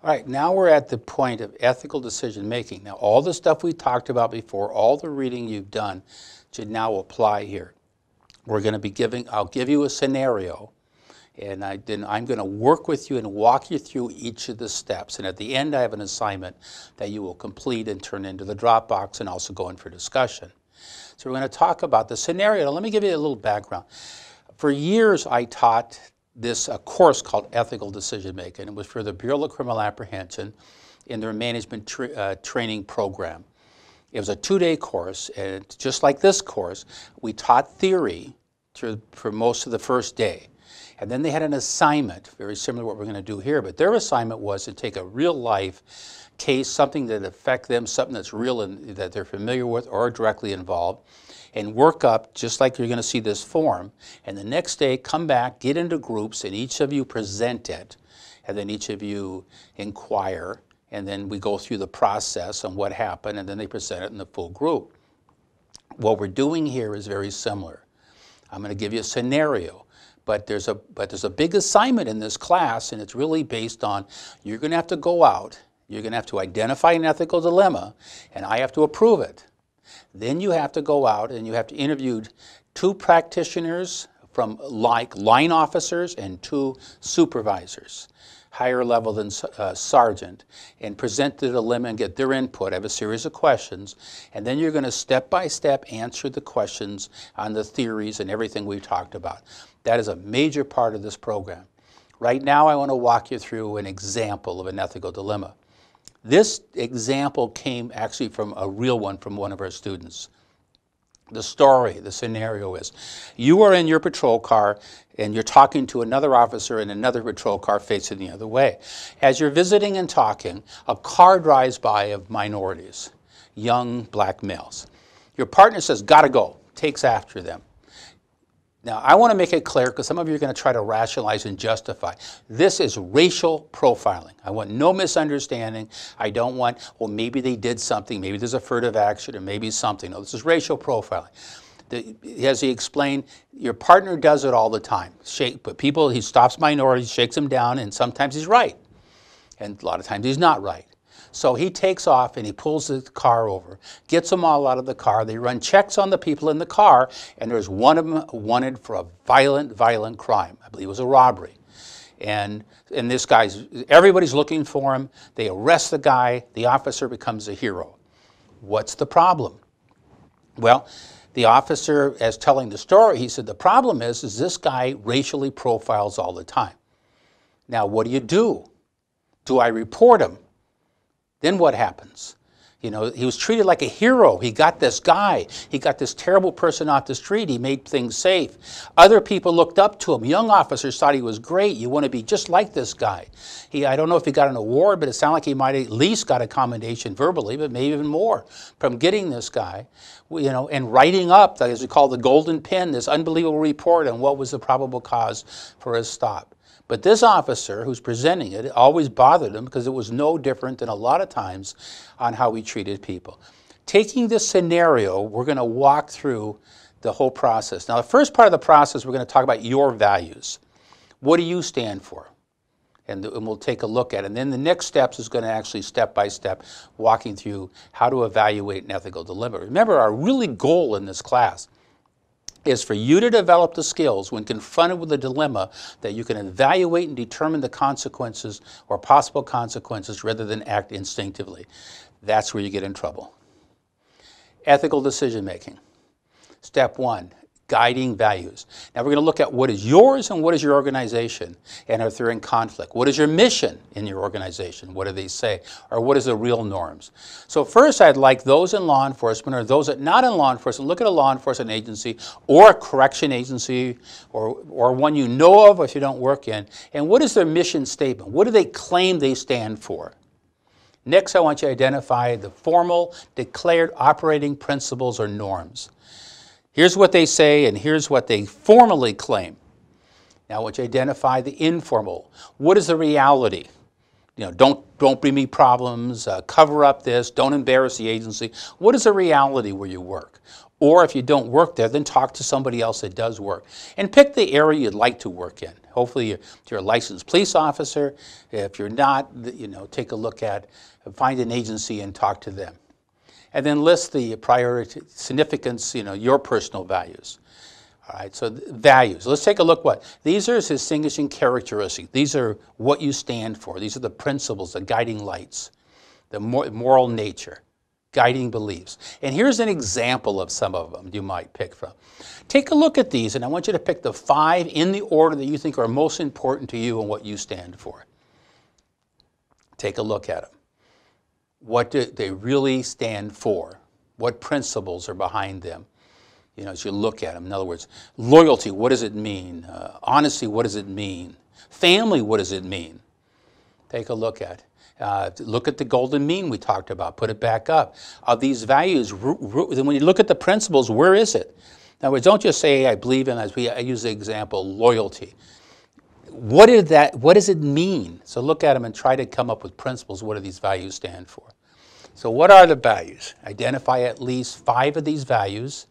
All right, now we're at the point of ethical decision making. Now, all the stuff we talked about before, all the reading you've done, should now apply here. We're going to be giving, I'll give you a scenario, and I, then I'm going to work with you and walk you through each of the steps. And at the end, I have an assignment that you will complete and turn into the Dropbox and also go in for discussion. So we're going to talk about the scenario. Now, let me give you a little background. For years, I taught this a course called Ethical Decision Making. It was for the Bureau of Criminal Apprehension in their management tra uh, training program. It was a two-day course, and just like this course, we taught theory for most of the first day. And then they had an assignment, very similar to what we're going to do here, but their assignment was to take a real life case, something that affect them, something that's real and that they're familiar with or directly involved, and work up just like you're going to see this form. And the next day, come back, get into groups, and each of you present it. And then each of you inquire, and then we go through the process on what happened, and then they present it in the full group. What we're doing here is very similar. I'm going to give you a scenario, but there's a, but there's a big assignment in this class, and it's really based on you're going to have to go out, you're going to have to identify an ethical dilemma, and I have to approve it. Then you have to go out and you have to interview two practitioners from like line officers and two supervisors, higher level than uh, sergeant, and present the dilemma and get their input. I have a series of questions, and then you're going to step by step answer the questions on the theories and everything we've talked about. That is a major part of this program. Right now, I want to walk you through an example of an ethical dilemma. This example came actually from a real one from one of our students. The story, the scenario is you are in your patrol car and you're talking to another officer in another patrol car facing the other way. As you're visiting and talking, a car drives by of minorities, young black males. Your partner says, Gotta go, takes after them. Now, I want to make it clear because some of you are going to try to rationalize and justify. This is racial profiling. I want no misunderstanding. I don't want, well, maybe they did something, maybe there's a furtive action, or maybe something. No, this is racial profiling. The, as he explained, your partner does it all the time. Shake, but people, he stops minorities, shakes them down, and sometimes he's right. And a lot of times he's not right. So he takes off and he pulls the car over, gets them all out of the car. They run checks on the people in the car, and there's one of them wanted for a violent, violent crime. I believe it was a robbery. And, and this guy's, everybody's looking for him. They arrest the guy. The officer becomes a hero. What's the problem? Well, the officer, as telling the story, he said, the problem is, is this guy racially profiles all the time. Now, what do you do? Do I report him? Then what happens? You know, he was treated like a hero. He got this guy. He got this terrible person off the street. He made things safe. Other people looked up to him. Young officers thought he was great. You want to be just like this guy. He, I don't know if he got an award, but it sounded like he might at least got a commendation verbally, but maybe even more from getting this guy, you know, and writing up, as we call the golden pen, this unbelievable report on what was the probable cause for his stop. But this officer who's presenting it always bothered him because it was no different than a lot of times on how he treated people. Taking this scenario, we're going to walk through the whole process. Now, the first part of the process, we're going to talk about your values. What do you stand for? And, and we'll take a look at it. And then the next steps is going to actually step by step walking through how to evaluate an ethical dilemma. Remember, our really goal in this class is for you to develop the skills when confronted with a dilemma that you can evaluate and determine the consequences or possible consequences rather than act instinctively. That's where you get in trouble. Ethical decision making. Step one, guiding values. Now we're going to look at what is yours and what is your organization, and if they're in conflict. What is your mission in your organization? What do they say? Or what is the real norms? So first I'd like those in law enforcement or those that not in law enforcement, look at a law enforcement agency or a correction agency or, or one you know of if you don't work in, and what is their mission statement? What do they claim they stand for? Next, I want you to identify the formal, declared operating principles or norms. Here's what they say, and here's what they formally claim. Now, want you identify the informal. What is the reality? you know, don't, don't bring me problems, uh, cover up this, don't embarrass the agency. What is the reality where you work? Or if you don't work there, then talk to somebody else that does work. And pick the area you'd like to work in. Hopefully you're, you're a licensed police officer. If you're not, you know, take a look at, find an agency and talk to them. And then list the priority, significance, you know, your personal values. All right, so values. Let's take a look what. These are his distinguishing characteristics. These are what you stand for. These are the principles, the guiding lights, the moral nature, guiding beliefs. And here's an example of some of them you might pick from. Take a look at these, and I want you to pick the five in the order that you think are most important to you and what you stand for. Take a look at them. What do they really stand for? What principles are behind them? you know, as you look at them. In other words, loyalty, what does it mean? Uh, honesty, what does it mean? Family, what does it mean? Take a look at. Uh, look at the golden mean we talked about. Put it back up. Of these values, when you look at the principles, where is it? In other words, don't just say I believe in. As we I use the example, loyalty. What did that? What does it mean? So look at them and try to come up with principles. What do these values stand for? So what are the values? Identify at least five of these values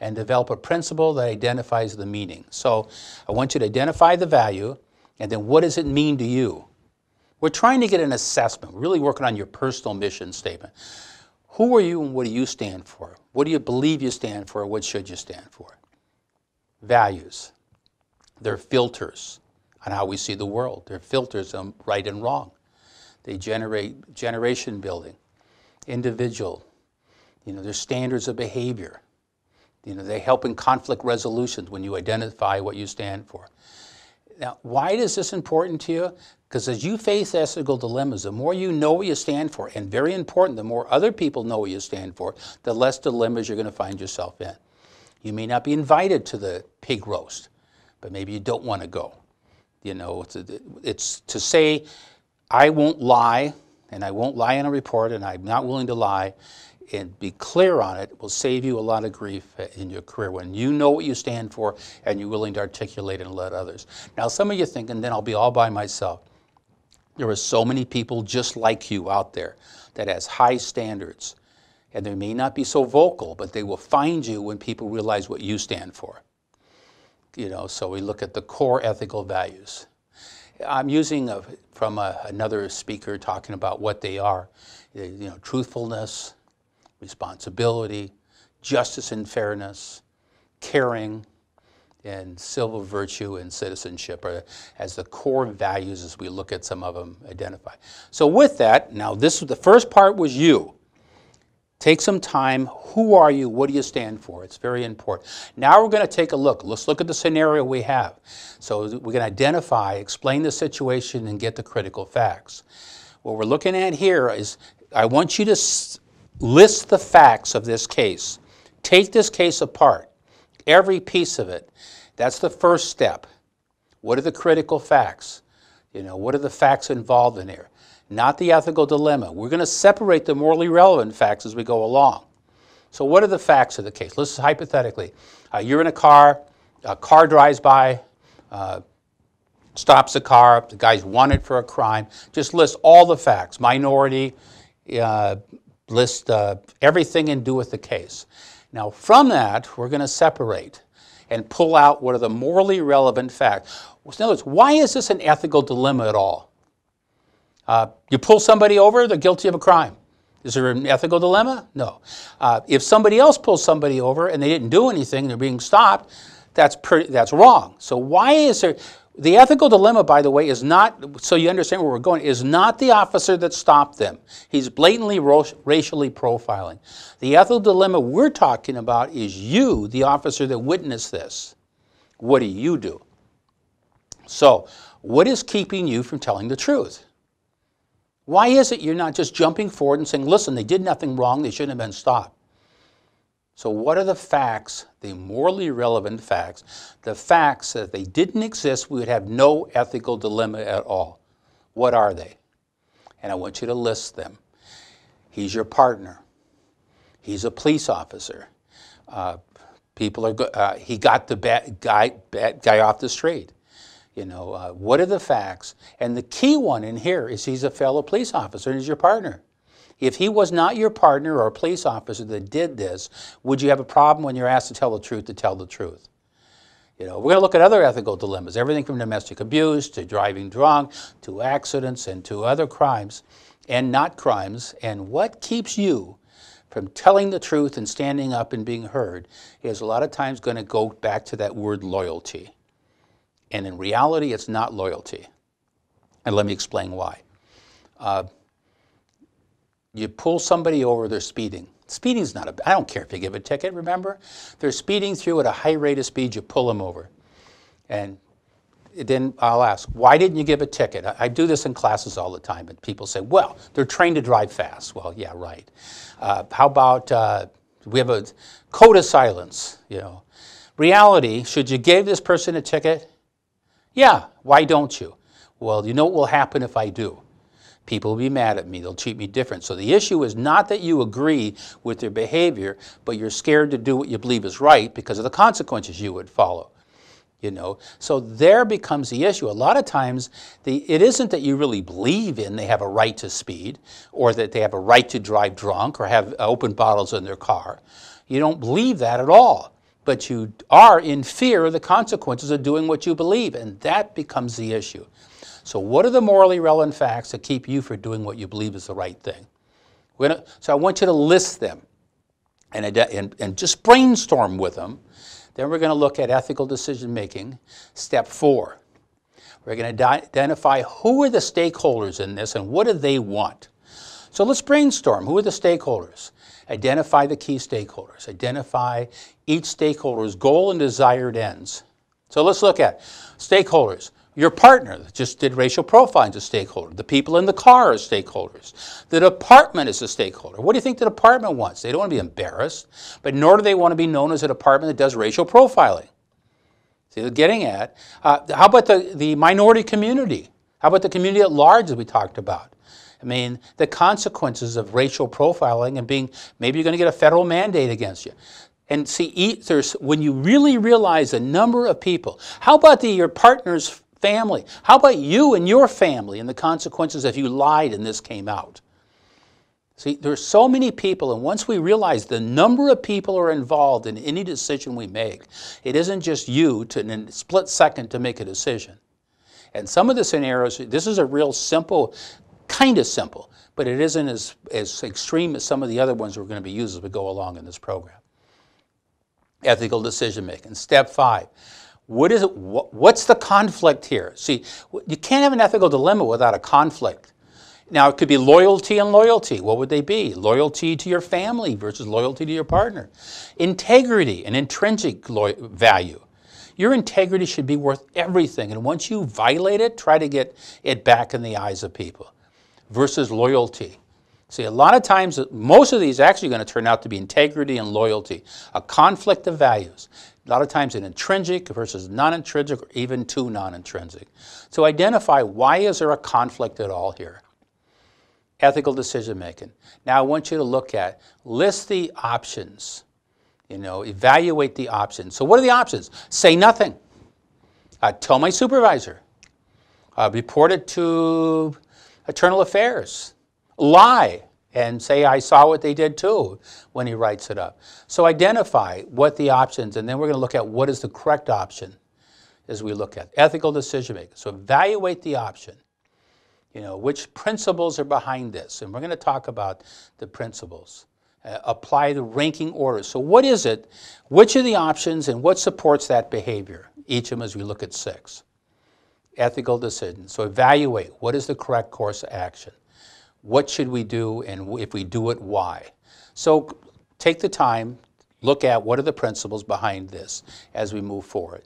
and develop a principle that identifies the meaning. So I want you to identify the value, and then what does it mean to you? We're trying to get an assessment, We're really working on your personal mission statement. Who are you and what do you stand for? What do you believe you stand for? What should you stand for? Values. They're filters on how we see the world. They're filters on right and wrong. They generate generation building, individual. You know, they're standards of behavior. You know, they help in conflict resolutions when you identify what you stand for. Now, why is this important to you? Because as you face ethical dilemmas, the more you know what you stand for, and very important, the more other people know what you stand for, the less dilemmas you're going to find yourself in. You may not be invited to the pig roast, but maybe you don't want to go. You know, it's, it's to say, I won't lie, and I won't lie in a report, and I'm not willing to lie, and be clear on it will save you a lot of grief in your career when you know what you stand for and you're willing to articulate and let others. Now, some of you thinking, then I'll be all by myself. There are so many people just like you out there that has high standards. And they may not be so vocal, but they will find you when people realize what you stand for. You know, so we look at the core ethical values. I'm using a, from a, another speaker talking about what they are. Uh, you know, truthfulness, responsibility, justice and fairness, caring, and civil virtue and citizenship are as the core values as we look at some of them identify. So with that, now this the first part was you. Take some time. Who are you? What do you stand for? It's very important. Now we're going to take a look. Let's look at the scenario we have. So we're going to identify, explain the situation, and get the critical facts. What we're looking at here is I want you to list the facts of this case. Take this case apart, every piece of it. That's the first step. What are the critical facts? You know, what are the facts involved in here? Not the ethical dilemma. We're going to separate the morally relevant facts as we go along. So what are the facts of the case? Let's hypothetically, uh, you're in a car, a car drives by, uh, stops the car, the guy's wanted for a crime. Just list all the facts, minority, uh, list uh, everything and do with the case. Now, from that, we're going to separate and pull out what are the morally relevant facts. In other words, why is this an ethical dilemma at all? Uh, you pull somebody over, they're guilty of a crime. Is there an ethical dilemma? No. Uh, if somebody else pulls somebody over and they didn't do anything, they're being stopped, that's, pretty, that's wrong. So why is there, the ethical dilemma, by the way, is not, so you understand where we're going, is not the officer that stopped them. He's blatantly racially profiling. The ethical dilemma we're talking about is you, the officer that witnessed this. What do you do? So, what is keeping you from telling the truth? Why is it you're not just jumping forward and saying, listen, they did nothing wrong, they shouldn't have been stopped? So, what are the facts, the morally relevant facts, the facts that if they didn't exist, we would have no ethical dilemma at all? What are they? And I want you to list them. He's your partner. He's a police officer. Uh, people are. Uh, he got the bad guy, bad guy off the street. You know, uh, what are the facts? And the key one in here is he's a fellow police officer and he's your partner. If he was not your partner or a police officer that did this, would you have a problem when you're asked to tell the truth to tell the truth? You know, we're going to look at other ethical dilemmas, everything from domestic abuse to driving drunk to accidents and to other crimes and not crimes. And what keeps you from telling the truth and standing up and being heard is a lot of times going to go back to that word loyalty. And in reality, it's not loyalty. And let me explain why. Uh, you pull somebody over, they're speeding. Speeding's not a, I don't care if you give a ticket, remember? They're speeding through at a high rate of speed, you pull them over. And then I'll ask, why didn't you give a ticket? I, I do this in classes all the time, and people say, well, they're trained to drive fast. Well, yeah, right. Uh, how about uh, we have a code of silence, you know. Reality, should you give this person a ticket? Yeah, why don't you? Well, you know what will happen if I do? People will be mad at me. They'll treat me different. So the issue is not that you agree with their behavior, but you're scared to do what you believe is right because of the consequences you would follow. You know, so there becomes the issue. A lot of times, the, it isn't that you really believe in they have a right to speed, or that they have a right to drive drunk, or have open bottles in their car. You don't believe that at all but you are in fear of the consequences of doing what you believe, and that becomes the issue. So, what are the morally relevant facts that keep you from doing what you believe is the right thing? So, I want you to list them and, and, and just brainstorm with them. Then we're going to look at ethical decision making. Step four, we're going to identify who are the stakeholders in this and what do they want. So let's brainstorm. Who are the stakeholders? Identify the key stakeholders. Identify each stakeholder's goal and desired ends. So let's look at stakeholders. Your partner just did racial profiling is a stakeholder. The people in the car are stakeholders. The department is a stakeholder. What do you think the department wants? They don't want to be embarrassed, but nor do they want to be known as a department that does racial profiling. See, they're getting at. Uh, how about the, the minority community? How about the community at large that we talked about? I mean, the consequences of racial profiling and being, maybe you're going to get a federal mandate against you. And see, there's, when you really realize the number of people, how about the, your partner's family? How about you and your family and the consequences if you lied and this came out? See, there's so many people, and once we realize the number of people are involved in any decision we make, it isn't just you to, in a split second to make a decision. And some of the scenarios, this is a real simple kind of simple, but it isn't as, as extreme as some of the other ones we're going to be using as we go along in this program. Ethical decision making. Step five. What is it, what's the conflict here? See, you can't have an ethical dilemma without a conflict. Now, it could be loyalty and loyalty. What would they be? Loyalty to your family versus loyalty to your partner. Integrity and intrinsic value. Your integrity should be worth everything. And once you violate it, try to get it back in the eyes of people versus loyalty. See, a lot of times, most of these actually going to turn out to be integrity and loyalty, a conflict of values. A lot of times an intrinsic versus non-intrinsic or even two non-intrinsic. So identify why is there a conflict at all here? Ethical decision making. Now I want you to look at, list the options. You know, evaluate the options. So what are the options? Say nothing. Uh, tell my supervisor. Uh, report it to Internal Affairs. Lie and say, I saw what they did too, when he writes it up. So identify what the options, and then we're going to look at what is the correct option as we look at ethical decision making. So evaluate the option. You know, which principles are behind this? And we're going to talk about the principles. Uh, apply the ranking order. So what is it? Which are the options and what supports that behavior? Each of them as we look at six ethical decisions. So evaluate what is the correct course of action. What should we do, and if we do it, why? So take the time, look at what are the principles behind this as we move forward.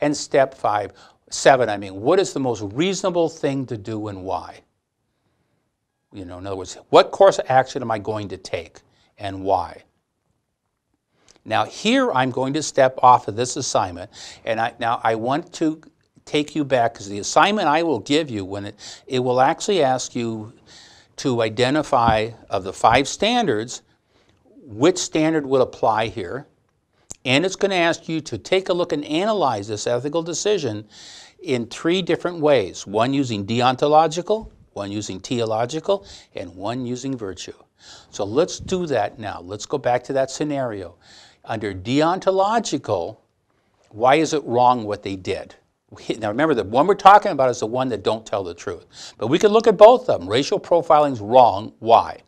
And step five, seven, I mean, what is the most reasonable thing to do and why? You know, in other words, what course of action am I going to take and why? Now, here I'm going to step off of this assignment, and I, now I want to take you back because the assignment I will give you when it, it will actually ask you to identify of the five standards which standard would apply here. And it's going to ask you to take a look and analyze this ethical decision in three different ways one using deontological, one using teleological, and one using virtue. So let's do that now. Let's go back to that scenario. Under deontological, why is it wrong what they did? Now remember, the one we're talking about is the one that don't tell the truth. But we can look at both of them. Racial profiling is wrong. Why?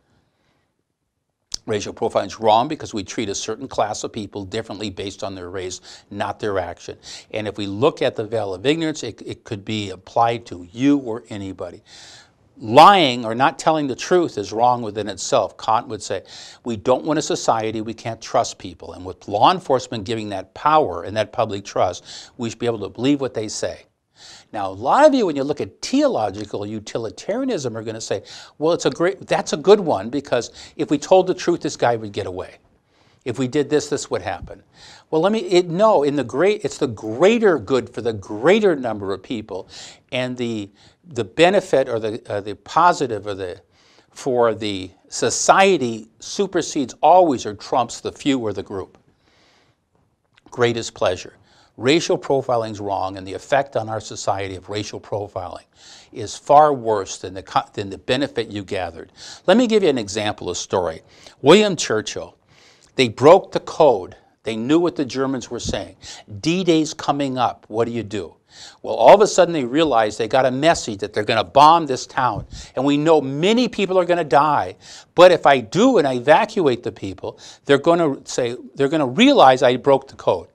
Racial profiling is wrong because we treat a certain class of people differently based on their race, not their action. And if we look at the veil of ignorance, it, it could be applied to you or anybody lying or not telling the truth is wrong within itself. Kant would say, we don't want a society we can't trust people. And with law enforcement giving that power and that public trust, we should be able to believe what they say. Now, a lot of you, when you look at teleological utilitarianism, are going to say, well, it's a great, that's a good one because if we told the truth, this guy would get away. If we did this, this would happen. Well, let me, it, no, in the great, it's the greater good for the greater number of people. And the, the benefit or the, uh, the positive or the, for the society supersedes always or trumps the few or the group. Greatest pleasure. Racial profiling is wrong, and the effect on our society of racial profiling is far worse than the, than the benefit you gathered. Let me give you an example, a story. William Churchill, they broke the code. They knew what the Germans were saying. D-Day's coming up. What do you do? Well, all of a sudden they realize they got a message that they're going to bomb this town. And we know many people are going to die. But if I do and I evacuate the people, they're going to say, they're going to realize I broke the code.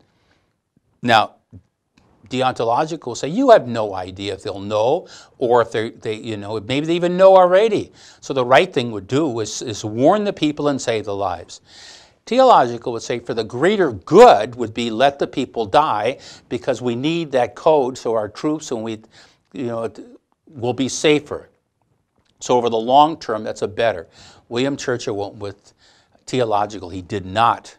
Now, deontological will say, you have no idea if they'll know or if they, they you know, maybe they even know already. So the right thing would do is, is warn the people and save the lives. Teleological would say for the greater good would be let the people die because we need that code so our troops and we, you know, will be safer. So over the long term, that's a better. William Churchill went with teleological. He did not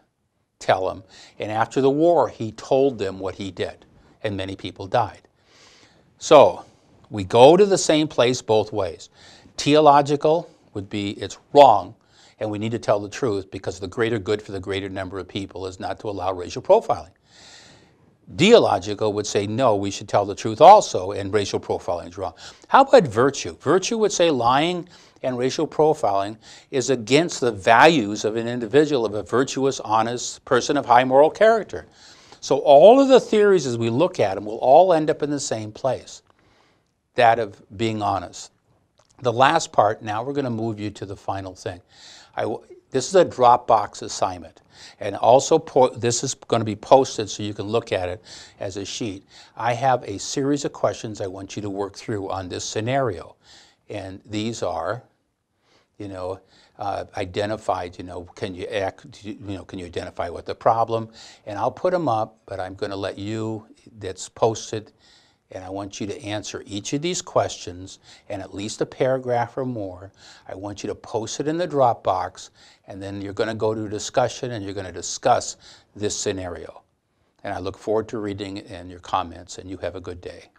tell them. And after the war, he told them what he did. And many people died. So we go to the same place both ways. Teleological would be it's wrong and we need to tell the truth because the greater good for the greater number of people is not to allow racial profiling. Deological would say, no, we should tell the truth also, and racial profiling is wrong. How about virtue? Virtue would say lying and racial profiling is against the values of an individual, of a virtuous, honest person of high moral character. So all of the theories as we look at them will all end up in the same place, that of being honest. The last part, now we're going to move you to the final thing. I, this is a Dropbox assignment. And also, this is going to be posted so you can look at it as a sheet. I have a series of questions I want you to work through on this scenario. And these are, you know, uh, identified, you know, can you, act, you know, can you identify what the problem? And I'll put them up, but I'm going to let you, that's posted, and I want you to answer each of these questions in at least a paragraph or more. I want you to post it in the Dropbox, and then you're going to go to discussion and you're going to discuss this scenario. And I look forward to reading and your comments, and you have a good day.